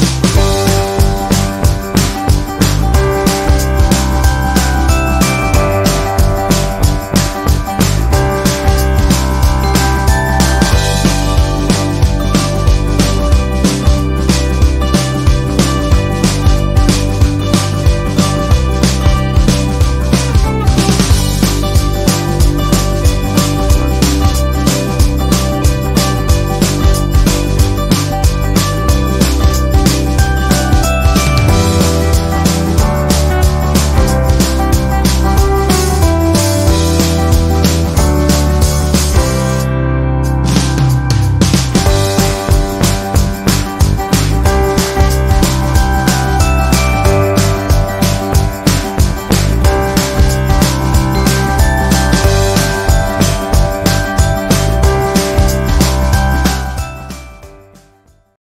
Bye.